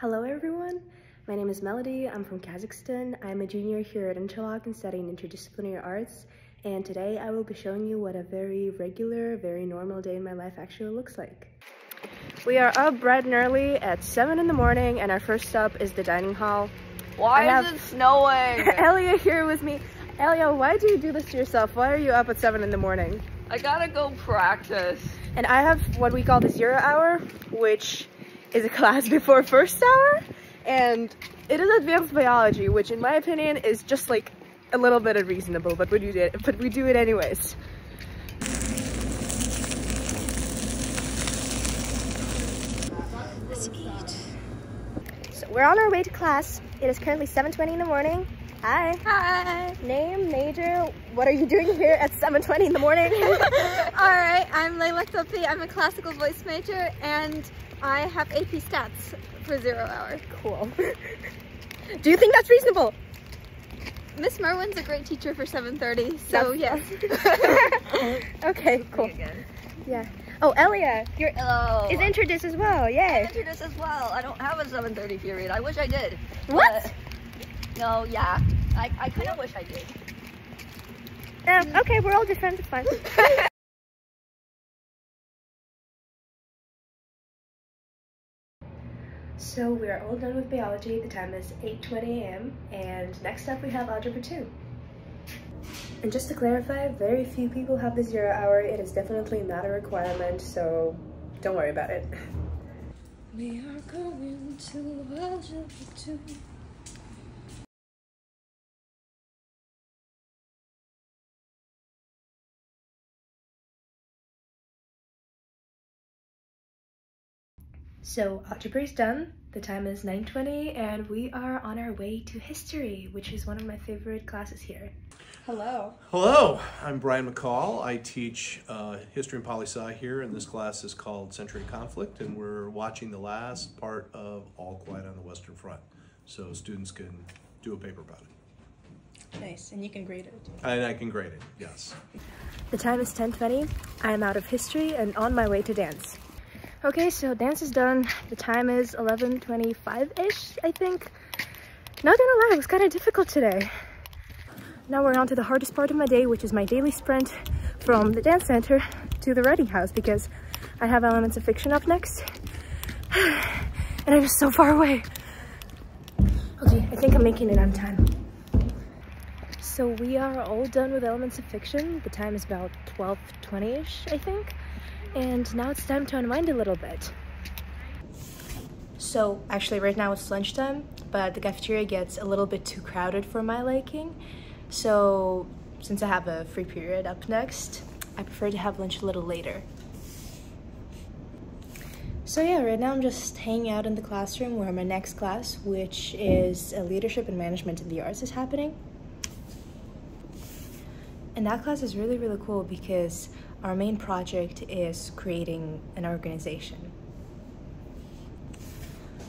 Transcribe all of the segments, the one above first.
Hello everyone, my name is Melodie, I'm from Kazakhstan. I'm a junior here at Interlochen studying interdisciplinary arts and today I will be showing you what a very regular, very normal day in my life actually looks like. We are up bright and early at 7 in the morning and our first stop is the dining hall. Why I is it snowing? Elia here with me. Elia, why do you do this to yourself? Why are you up at 7 in the morning? I gotta go practice. And I have what we call the zero hour, which is a class before first hour. And it is advanced biology, which in my opinion is just like a little bit unreasonable, but we do it, but we do it anyways. Let's eat. So we're on our way to class. It is currently 7.20 in the morning. Hi. Hi. Name, major, what are you doing here at 7.20 in the morning? All right, I'm Layla Topi. I'm a classical voice major and I have AP stats for zero hour. Cool. Do you think that's reasonable? Miss Merwin's a great teacher for 7.30, so yes. okay, cool. Yeah. Oh, Elia, you're Hello. is interdis as well. Yay. Interdis as well. I don't have a 7.30 period. I wish I did. What? No, yeah. I, I kind of wish I did. Um, okay, we're all different. It's fine. So we are all done with biology. The time is 8.20 a.m. and next up we have algebra 2. And just to clarify, very few people have the zero hour. It is definitely not a requirement, so don't worry about it. We are going to algebra 2. So algebra is done, the time is 9.20 and we are on our way to history, which is one of my favorite classes here. Hello. Hello, I'm Brian McCall. I teach uh, history and poli sci here and this class is called Century Conflict and we're watching the last part of All Quiet on the Western Front. So students can do a paper about it. Nice, and you can grade it. And I can grade it, yes. The time is 10.20, I am out of history and on my way to dance. Okay, so dance is done. The time is 11.25-ish, I think. Not gonna lie, it was kind of difficult today. Now we're on to the hardest part of my day, which is my daily sprint from the dance center to the writing house because I have Elements of Fiction up next. and I'm just so far away. Okay, I think I'm making it on time. So we are all done with Elements of Fiction. The time is about 12.20-ish, I think and now it's time to unwind a little bit. So actually right now it's lunchtime, but the cafeteria gets a little bit too crowded for my liking. So since I have a free period up next, I prefer to have lunch a little later. So yeah, right now I'm just hanging out in the classroom where my next class, which is a leadership and management in the arts is happening. And that class is really, really cool because our main project is creating an organization.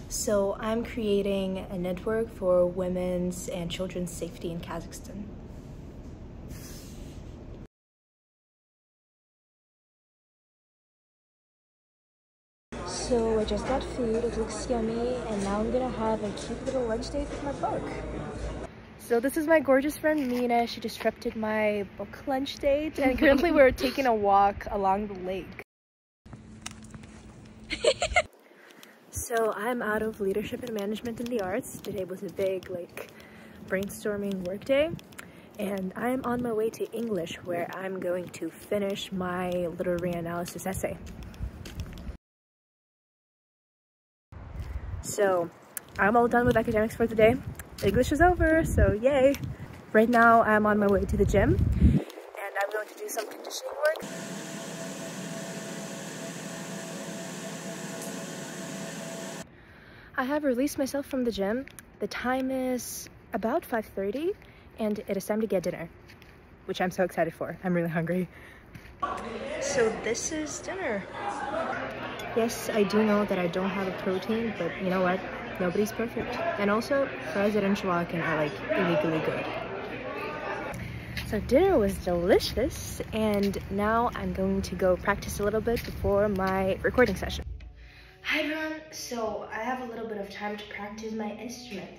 So I'm creating a network for women's and children's safety in Kazakhstan. So I just got food, it looks yummy, and now I'm gonna have a cute little lunch date with my book. So this is my gorgeous friend Mina. She disrupted my book lunch date and currently we're taking a walk along the lake. so I'm out of leadership and management in the arts. Today was a big like brainstorming work day and I'm on my way to English where I'm going to finish my literary analysis essay. So I'm all done with academics for today. English is over, so yay. Right now I'm on my way to the gym and I'm going to do some conditioning work. I have released myself from the gym. The time is about 5.30 and it is time to get dinner, which I'm so excited for. I'm really hungry. So this is dinner. Yes, I do know that I don't have a protein, but you know what? Nobody's perfect. And also, fries at Interlochen are like illegally good. So dinner was delicious and now I'm going to go practice a little bit before my recording session. Hi everyone, so I have a little bit of time to practice my instrument,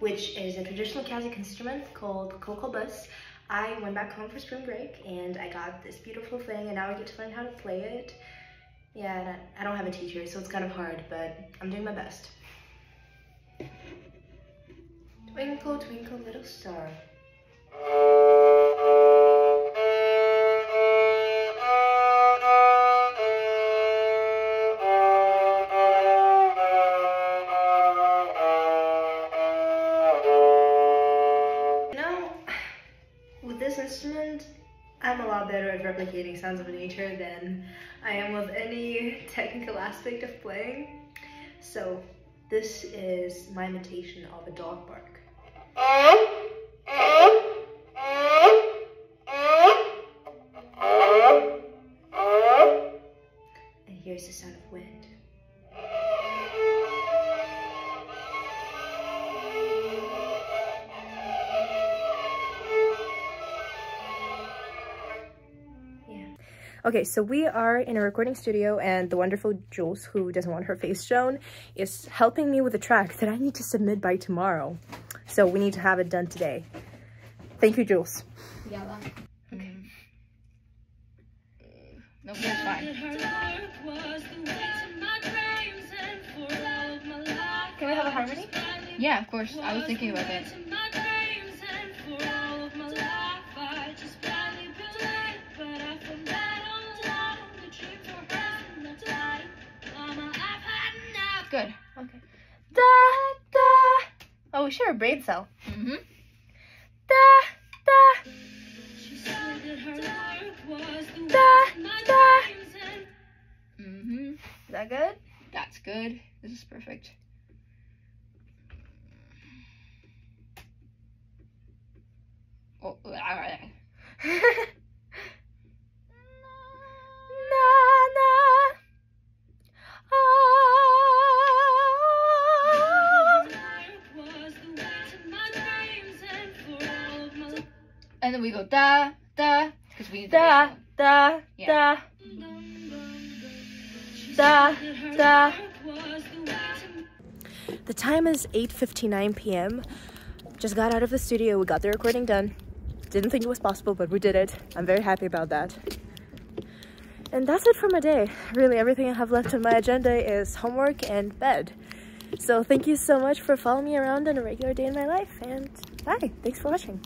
which is a traditional Kazakh instrument called kylkobyz. I went back home for spring break and I got this beautiful thing and now I get to learn how to play it. Yeah, I don't have a teacher, so it's kind of hard, but I'm doing my best. Twinkle, twinkle, little star. Now with this instrument, I'm a lot better at replicating sounds of nature than I am with any technical aspect of playing. So this is my imitation of a dog bark. And here's the sound of wind. Okay, so we are in a recording studio and the wonderful Jules, who doesn't want her face shown, is helping me with a track that I need to submit by tomorrow. So we need to have it done today. Thank you, Jules. Yeah, okay. Mm. Mm. No, that's fine. Can we have a harmony? Yeah, of course. I was thinking about that. Good. We share a brain cell. Mm-hmm. Da da. Da da. Mm-hmm. Is that good? That's good. This is perfect. Oh, da, da, because we need da, da, yeah. da, da, da. The time is 8.59 p.m. Just got out of the studio, we got the recording done. Didn't think it was possible, but we did it. I'm very happy about that. And that's it for my day. Really, everything I have left on my agenda is homework and bed. So thank you so much for following me around on a regular day in my life, and bye. Thanks for watching.